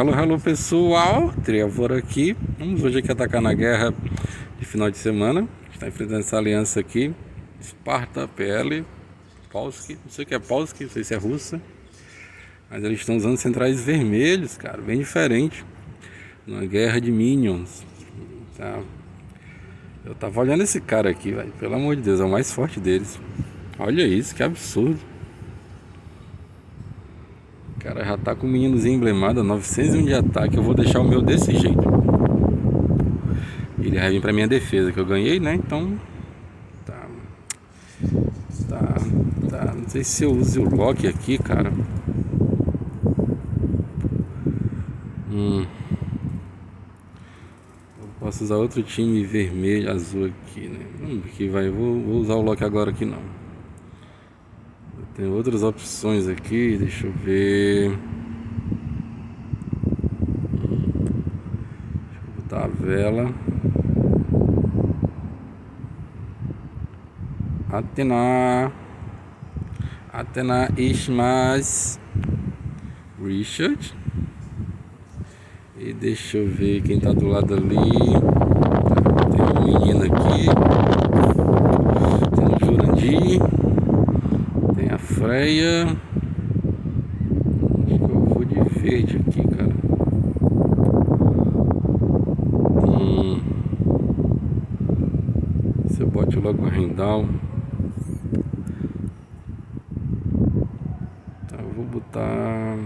Hello, hello pessoal, Trevor aqui. Vamos hoje aqui atacar na guerra de final de semana. Está enfrentando essa aliança aqui. Sparta, PL, Polski, não sei o que é Polski, não sei se é russa. Mas eles estão usando centrais vermelhos, cara, bem diferente. Uma guerra de minions. Tá? Eu tava olhando esse cara aqui, velho. Pelo amor de Deus, é o mais forte deles. Olha isso, que absurdo. Cara já tá com o meninozinho emblemado, 901 de ataque. Eu vou deixar o meu desse jeito. Ele vai vir pra minha defesa, que eu ganhei, né? Então. Tá. Tá. Tá. Não sei se eu uso o lock aqui, cara. Hum. Posso usar outro time vermelho, azul aqui, né? Ver que vai. Vou, vou usar o lock agora aqui não. Tem outras opções aqui, deixa eu ver. Deixa eu botar a vela. Atena. Atena Ishmas. Richard. E deixa eu ver quem tá do lado ali. Tem um menino aqui. Tem o Jurandir. Tem a Freia. Acho que eu vou de verde aqui, cara. Hum. Eu bote logo o Rendal. Tá, eu vou botar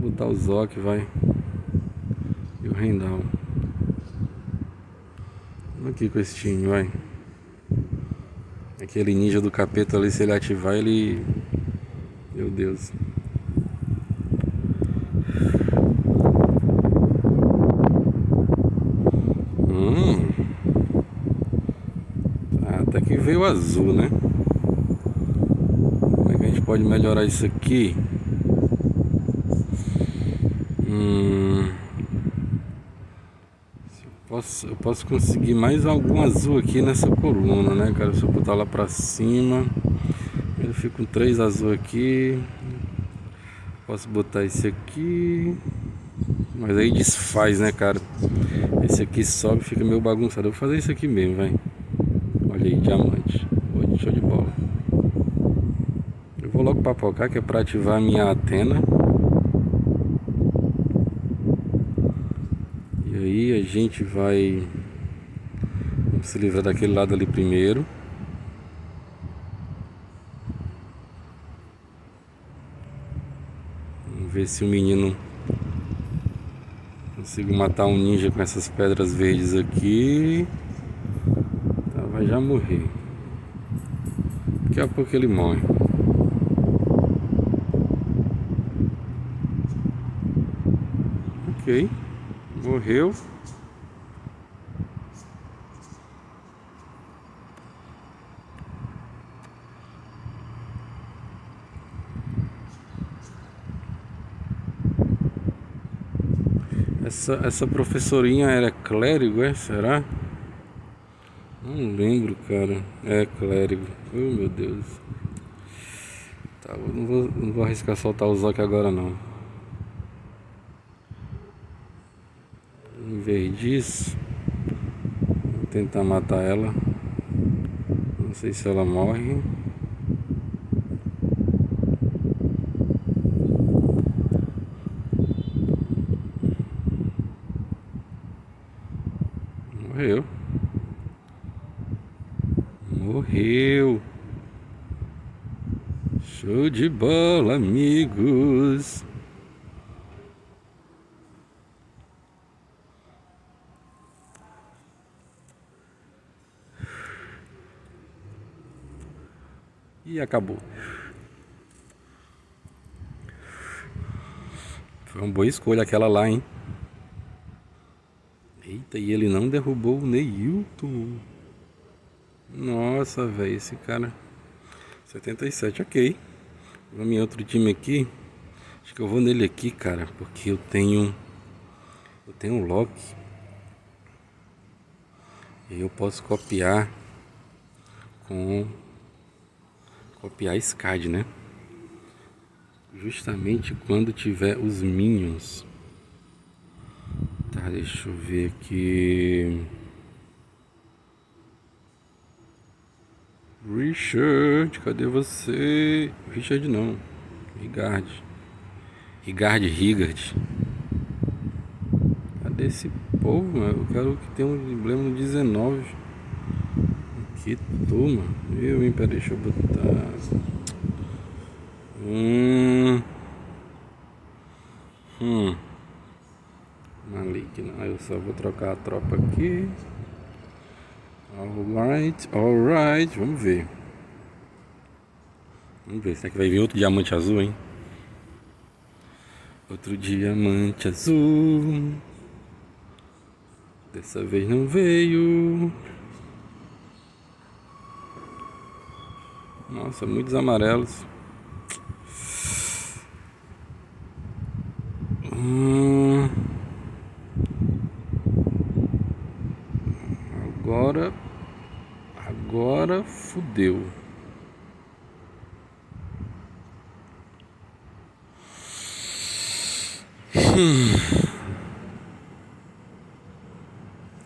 botar o Zoc, vai. E o Rendal. Aqui com esse time, vai. Aquele ninja do capeta ali, se ele ativar, ele. Meu Deus. Hum. Ah, até que veio azul, né? Como é que a gente pode melhorar isso aqui? Hum, posso, eu posso conseguir mais algum azul aqui nessa coluna, né, cara? Se eu botar lá pra cima, eu fico com três azul aqui. Posso botar esse aqui, mas aí desfaz, né, cara? Esse aqui sobe, fica meio bagunçado. Eu vou fazer isso aqui mesmo, vai. Olha aí, diamante. Show de bola. Eu vou logo papocar, que é pra ativar a minha antena. aí a gente vai Vamos se livrar daquele lado ali primeiro. Vamos ver se o menino consigo matar um ninja com essas pedras verdes aqui. Tá, vai já morrer. Daqui a pouco ele morre. Ok. Morreu. Essa, essa professorinha era clérigo, é? Será? Não lembro, cara. É clérigo. Oh, meu Deus. Tá, não vou, não vou arriscar soltar o Zoc agora, não. Em vez disso, vou tentar matar ela. Não sei se ela morre. Morreu. Morreu. Show de bola, amigos. E acabou. Foi uma boa escolha aquela lá, hein? Eita, e ele não derrubou o Neilton. Nossa, velho, esse cara. 77, ok. Vamos em outro time aqui. Acho que eu vou nele aqui, cara, porque eu tenho. Eu tenho um lock. E eu posso copiar com copiar SCAD, né? justamente quando tiver os Minions. Tá, deixa eu ver aqui. Richard, cadê você? Richard não. Rigard. Rigard Rigard. Cadê esse povo, mano? Eu quero que tenha um emblema no 19. Que turma. Eu, hein? Pera, deixa eu botar. Hum. Hum. Malik, não. Eu só vou trocar a tropa aqui. Alright, alright. Vamos ver. Vamos ver. Será que vai vir outro diamante azul, hein? Outro diamante azul. Dessa vez não veio. Nossa, muitos amarelos. Hum. Agora. Fudeu. Hum.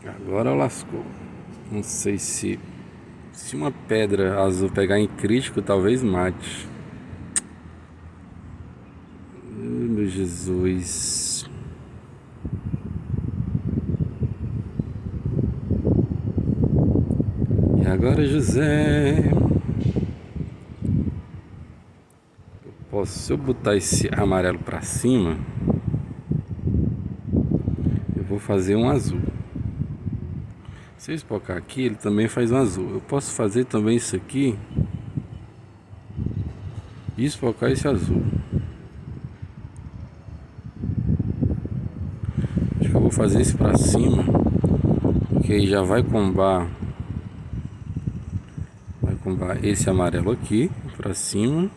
Agora lascou. Não sei se. Se uma pedra azul pegar em crítico, talvez mate. Jesus. E agora, José. Eu posso, se eu botar esse amarelo para cima, eu vou fazer um azul. Se eu espocar aqui, ele também faz um azul. Eu posso fazer também isso aqui e espocar esse azul. vou fazer esse pra cima porque já vai combar vai combar esse amarelo aqui pra cima.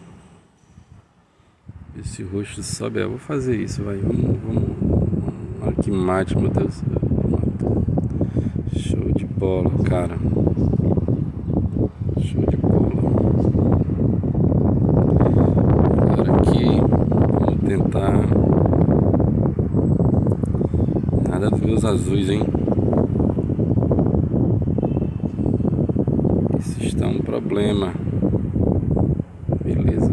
Esse roxo sobe eu vou fazer isso vai. Vamos, vamos olha que mate meu Deus. Show de bola cara. Show de bola. Agora aqui vamos tentar. Nada dos azuis, hein? Isso está um problema. Beleza.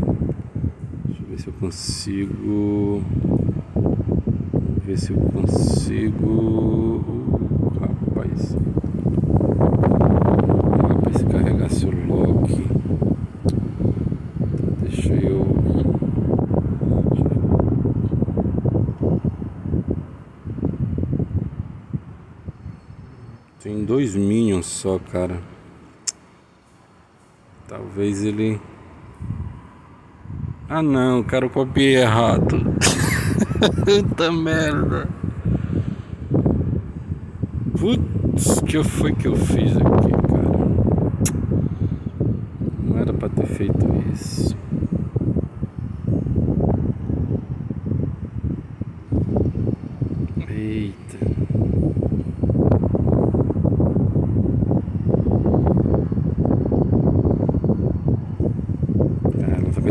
Deixa eu ver se eu consigo. Ver se eu consigo. Rapaz. Rapaz, se carregasse lock. Deixa eu. Tem dois Minions só, cara. Talvez ele. Ah não, cara, eu copiei errado. Puta merda. Putz, que foi que eu fiz aqui, cara? Não era pra ter feito isso.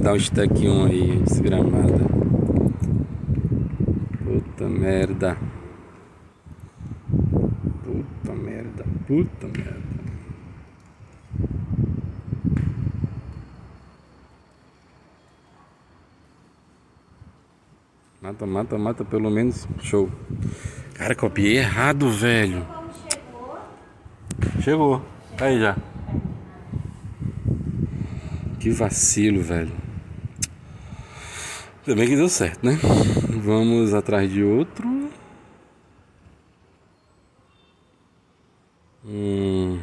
Dar um stack 1 aí, desgramada. Puta merda. Puta merda, puta merda. Mata, mata, mata pelo menos. Show. Cara, copiei errado, velho. Chegou. Aí já. Que vacilo, velho. Ainda bem que deu certo, né? Vamos atrás de outro. Hum.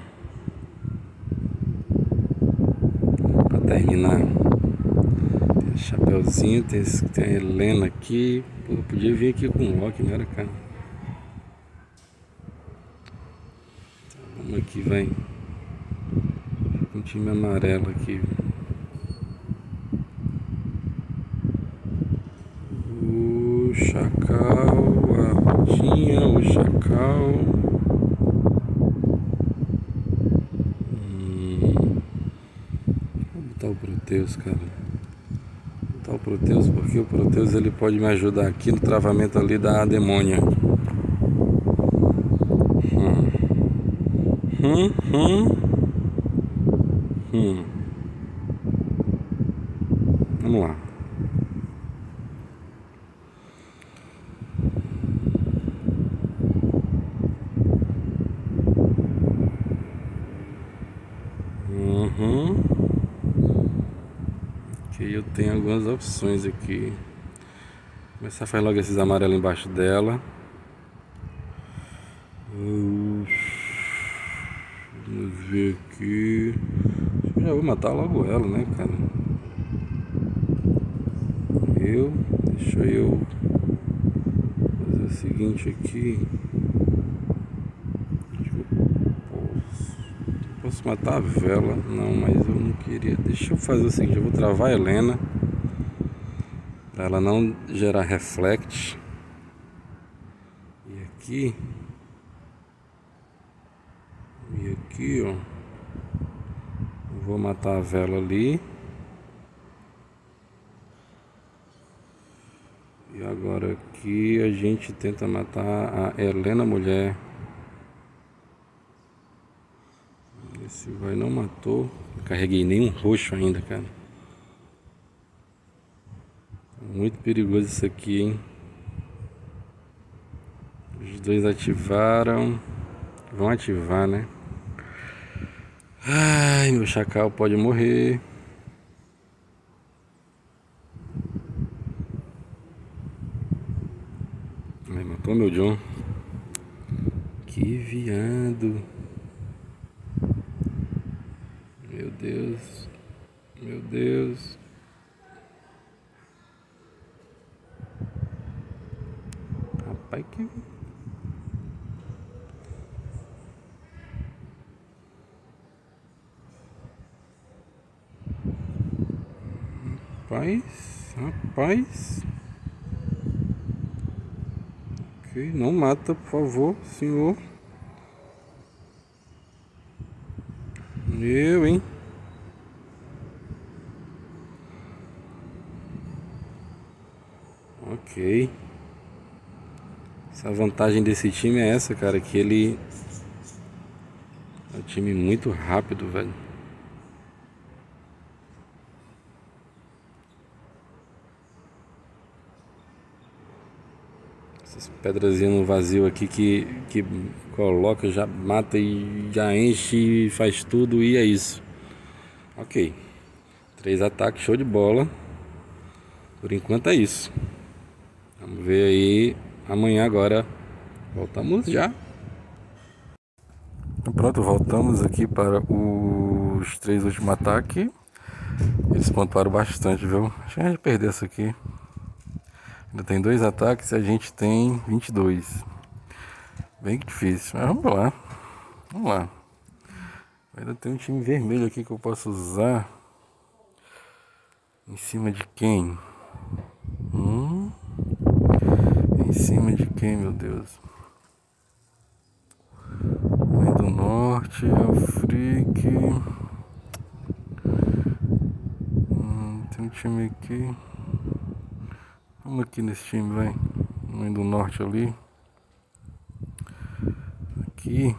Pra terminar. Tem o chapeuzinho, tem, esse, tem a Helena aqui. Pô, podia vir aqui com o Loki, não era, cara? Então, vamos aqui, vai. Um time amarelo aqui. chacal, a rodinha, o chacal. Hum. Vou botar o Proteus, cara. Vou botar o Proteus, porque o Proteus ele pode me ajudar aqui no travamento ali da demônia. Hum. Hum, hum. Hum. Vamos lá. Uhum. Tenho algumas opções aqui. Começar a fazer logo esses amarelos embaixo dela. Vamos ver aqui. Já vou matar logo ela, né, cara? Eu, deixa eu fazer o seguinte aqui. Matar a vela? Não, mas eu não queria. Deixa eu fazer o seguinte, eu vou travar a Helena. Pra ela não gerar reflect. E aqui. E aqui, ó. Vou matar a vela ali. E agora aqui a gente tenta matar a Helena Mulher. Vai não matou. Não carreguei nenhum roxo ainda, cara. Muito perigoso isso aqui, hein? Os dois ativaram. Vão ativar, né? Ai, meu chacal pode morrer. Matou meu John. Que viado. Meu Deus. Meu Deus. Rapaz, que. Rapaz, rapaz. Ok, não mata, por favor, senhor. Eu, hein? Ok. Essa vantagem desse time é essa, cara, que ele é um time muito rápido, velho. Essas pedrazinhas no vazio aqui que, que coloca, já mata e já enche e faz tudo e é isso. Ok. Três ataques, show de bola. Por enquanto é isso. Vamos ver aí amanhã agora. Voltamos já. Pronto, voltamos aqui para os três últimos ataques. Eles pontuaram bastante, viu? Acho que a gente perdeu isso aqui. Ainda tem dois ataques e a gente tem 22. Bem difícil, mas vamos lá. Vamos lá. Ainda tem um time vermelho aqui que eu posso usar. Em cima de quem? Hum? Cima de quem, meu Deus? Mãe do Norte, Afrique. Hum, tem um time aqui. Vamos aqui nesse time, vai. Mãe do Norte ali. Aqui.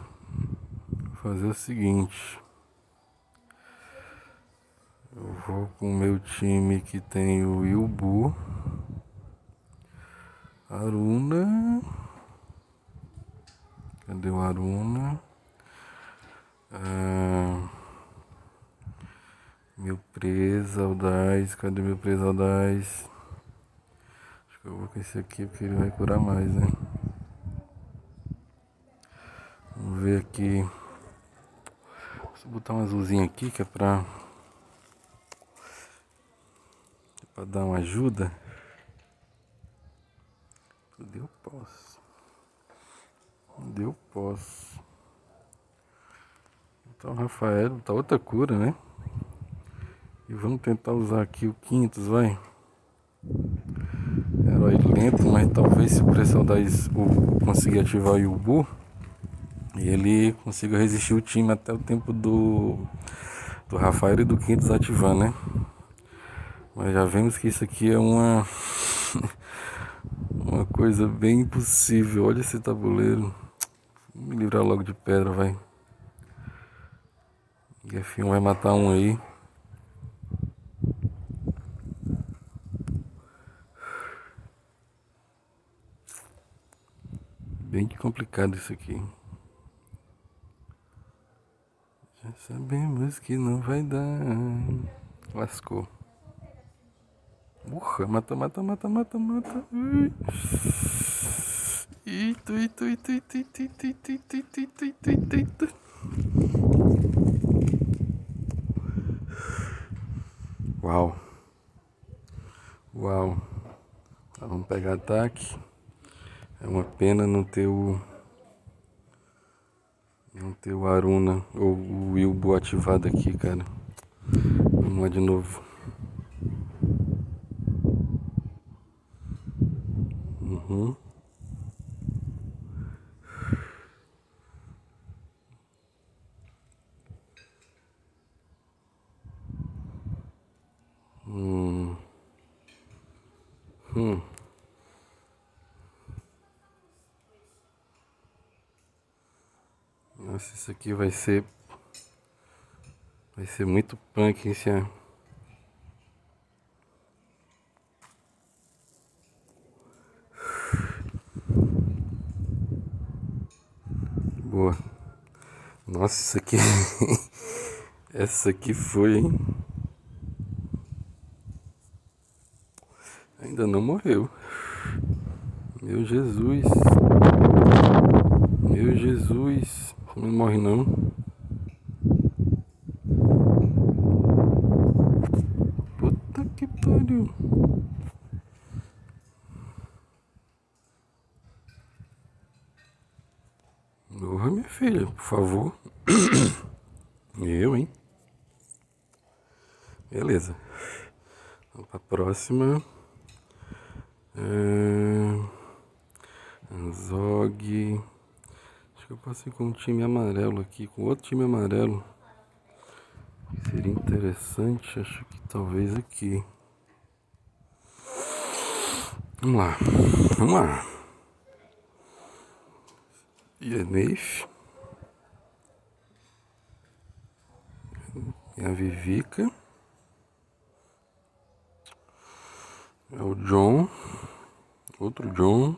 Vou fazer o seguinte. Eu vou com o meu time que tem o Ilbu. Aruna. Cadê o Aruna? Ah, meu presa audaz. Cadê meu presa audaz? Eu vou com esse aqui porque ele vai curar mais, né? Vamos ver aqui. Vou botar um azulzinho aqui que é pra. Pra dar uma ajuda. Deu posso. Deu posso. Então, Rafael, tá outra cura, né? E vamos tentar usar aqui o quintos, vai. Herói lento, mas talvez se da o, conseguir ativar o Yubu, ele consiga resistir o time até o tempo do, do Rafael e do Quintos ativar, né? Mas já vemos que isso aqui é uma coisa bem impossível. Olha esse tabuleiro. Vou me livrar logo de pedra, vai. Gafinho vai matar um aí. Bem complicado isso aqui. Já sabemos que não vai dar. Lascou. Urra, mata, mata, mata, mata, mata. Eita, eita, eita, eita, eita, eita, eita, eita, eita, eita, eita. Uau. Uau. Tá, vamos pegar ataque. É uma pena não ter o. Não ter o Aruna ou o Wilbo ativado aqui, cara. Vamos lá de novo. Uhum. Hum. Hum. Nossa, isso aqui vai ser. Vai ser muito punk, esse ano. Boa. Nossa, isso aqui. Essa aqui foi, hein? Ainda não morreu. Meu Jesus. Meu Jesus. Não morre não. Puta que pariu. Morra, minha filha, por favor. Eu, hein? Beleza. Vamos pra próxima. É... Zog. Acho que eu passei com um time amarelo aqui, com outro time amarelo. Seria interessante, acho que talvez aqui. Vamos lá. Vamos lá. Yenef. É a Vivica. É o John. Outro John.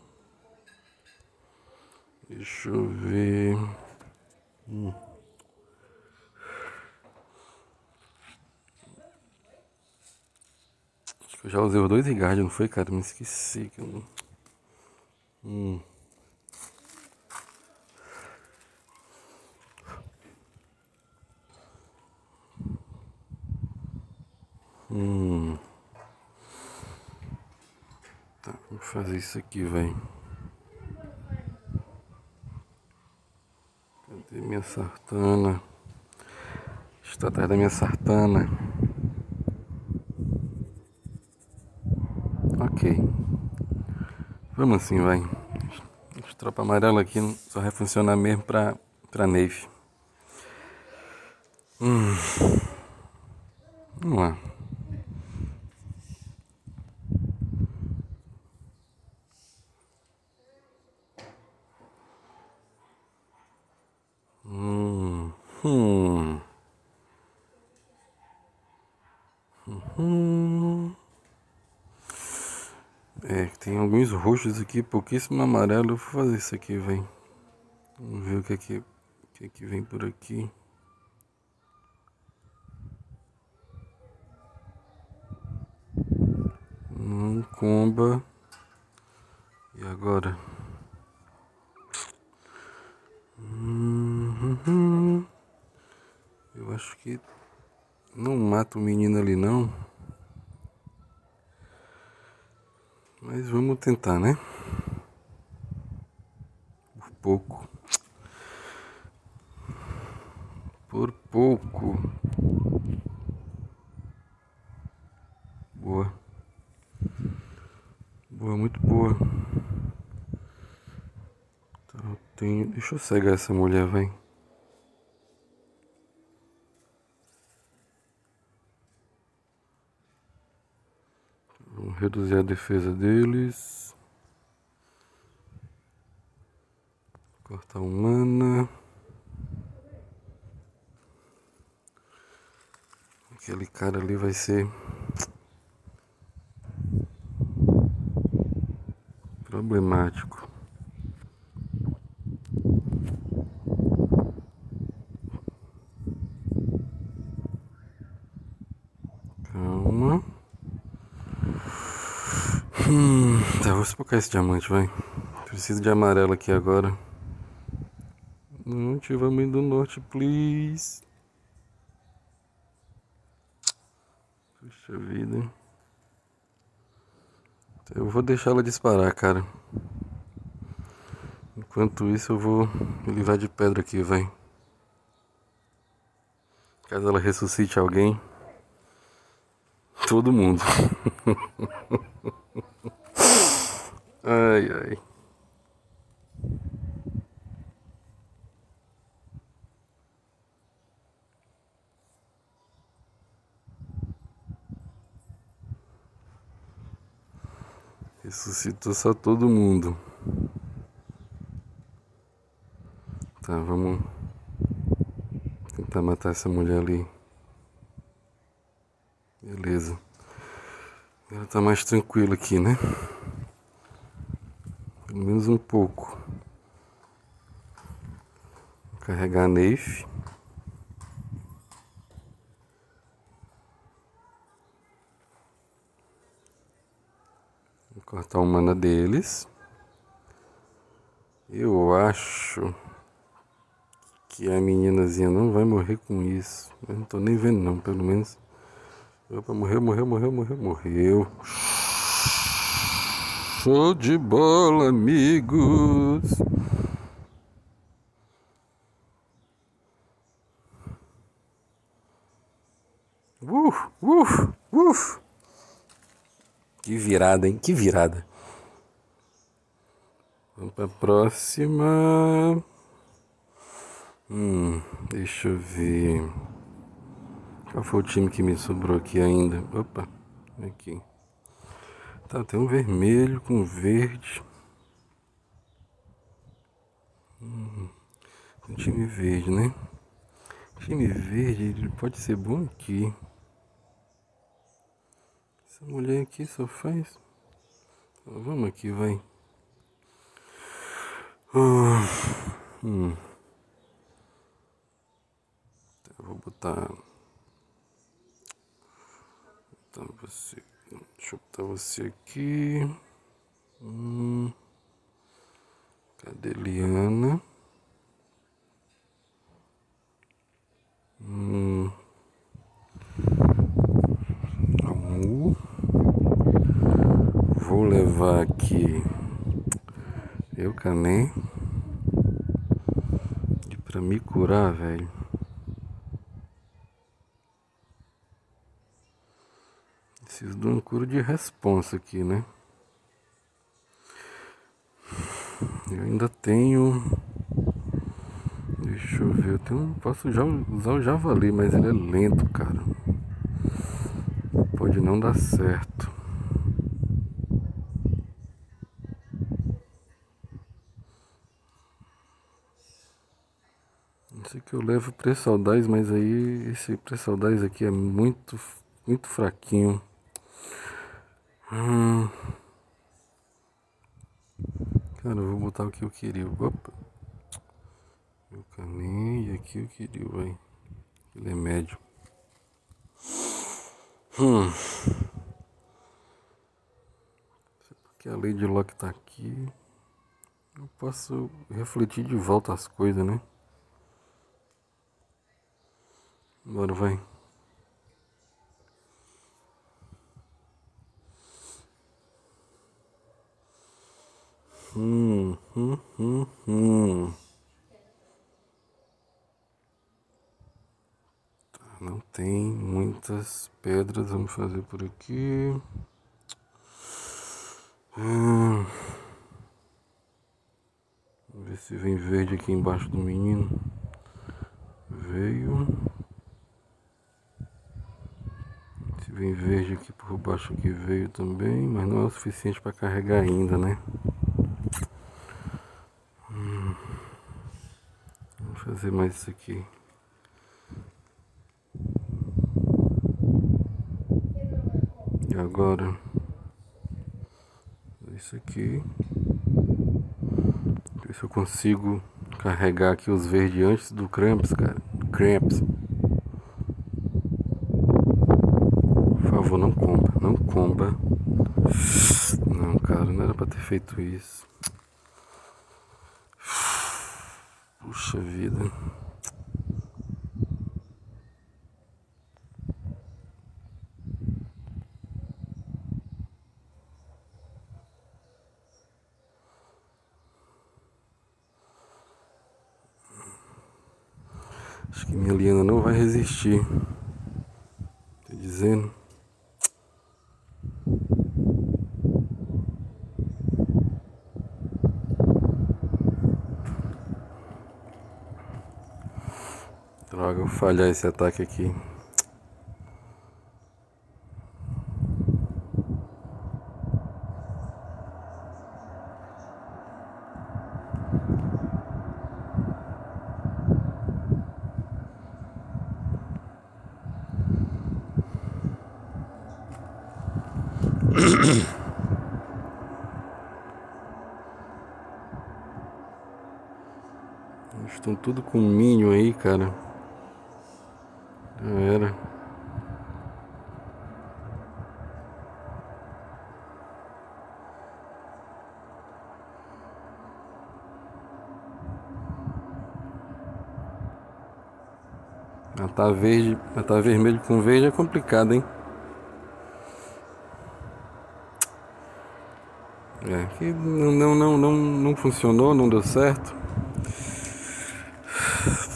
Deixa eu ver. Hum. Acho que eu já usei os dois Rigard, não foi, cara? Me esqueci que eu não. Hum. Fazer isso aqui, velho. Cadê minha sartana? Está atrás da minha sartana. Ok. Vamos assim, vai. Tropa amarela aqui só vai funcionar mesmo pra, pra Nave. Hum. É, tem alguns roxos aqui, pouquíssimo amarelo. Vou fazer isso aqui, vem. Vamos ver o que é que, o que, é que vem por aqui. Hum, comba. E agora? Hum, eu acho que não mata o menino ali não. Mas vamos tentar, né? Por pouco. Por pouco. Boa. Boa, muito boa. Tenho... Deixa eu cegar essa mulher, vem. Reduzir a defesa deles. Cortar um mana. Aquele cara ali vai ser problemático. Calma. Hum, tá, vou espocar esse diamante, vai. Preciso de amarelo aqui agora. Não, vamos do norte, please. Puxa vida. Eu vou deixar ela disparar, cara. Enquanto isso eu vou me livrar de pedra aqui, vai. Caso ela ressuscite alguém. Todo mundo. ai ai. Ressuscitou só todo mundo. Tá, vamos tentar matar essa mulher ali. Beleza. Ela tá mais tranquila aqui, né? Pelo menos um pouco. Vou carregar Neif. cortar o mana deles. Eu acho que a meninazinha não vai morrer com isso. Eu não tô nem vendo não, pelo menos. Opa, morreu, morreu, morreu, morreu, morreu. Show de bola, amigos. Uf, uf, uf. Que virada, hein? Que virada. Vamos para a próxima. Hum, deixa eu ver. Qual foi o time que me sobrou aqui ainda? Opa, aqui. Tá, tem um vermelho com verde. Hum, um time verde, né? Time verde, ele pode ser bom aqui. Essa mulher aqui só faz. Vamos aqui, vai. Ah, hum. Eu vou botar. botar você. Deixa eu botar você aqui. Hum. Cadê Liana? Hum. Vou levar aqui eu canem e para me curar, velho. Preciso de um curo de responsa aqui, né? Eu ainda tenho. Deixa eu ver, eu tenho. Posso já usar o javali, mas ele é lento, cara. Pode não dar certo. Esse que eu levo pré-saudais, mas aí esse pré-saudais aqui é muito, muito fraquinho. Hum. Cara, eu vou botar o que eu queria. Opa. Eu canei e aqui eu queria, vai. Ele é médio. Hum. Porque a Lady Locke tá aqui. Eu posso refletir de volta as coisas, né? Agora vai. Hum, hum, hum, hum. Tá, não tem muitas pedras. Vamos fazer por aqui. Hum. Ver se vem verde aqui embaixo do menino. Veio. Vem verde aqui por baixo que veio também, mas não é o suficiente para carregar ainda, né? Hum. Vou fazer mais isso aqui. E agora isso aqui. Ver se eu consigo carregar aqui os verdes antes do cramps, cara. Cramps. Por favor, não comba, não comba. Não, cara, não era pra ter feito isso. Puxa vida. Acho que minha liana não vai resistir. Tô dizendo. Droga, vou falhar esse ataque aqui. Estão tudo com minho aí, cara. Matar verde, matar vermelho com verde é complicado, hein? É, que não, não, não, não, não funcionou, não deu certo.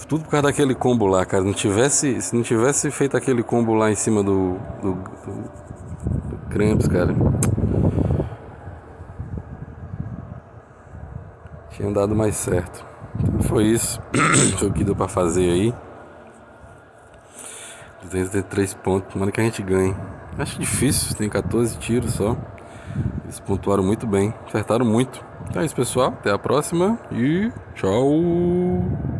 Tudo por causa daquele combo lá, cara. Não tivesse, se não tivesse feito aquele combo lá em cima do, do, do, do Cramps, cara. Tinha dado mais certo. Então foi isso. o que deu pra fazer aí. 203 pontos. Tomara que a gente ganhe. Acho difícil, tem 14 tiros só. Eles pontuaram muito bem, acertaram muito. Então é isso, pessoal. Até a próxima e tchau.